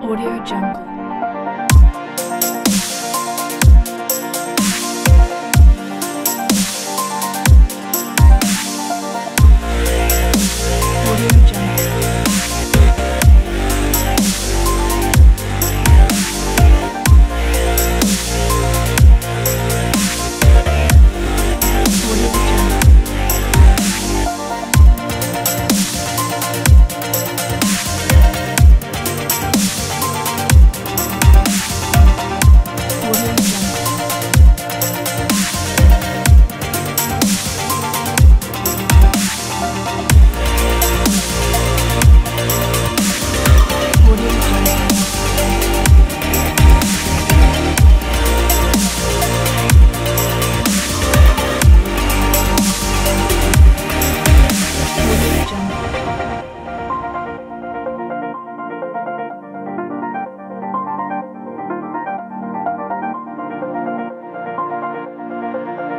Audio Jungle.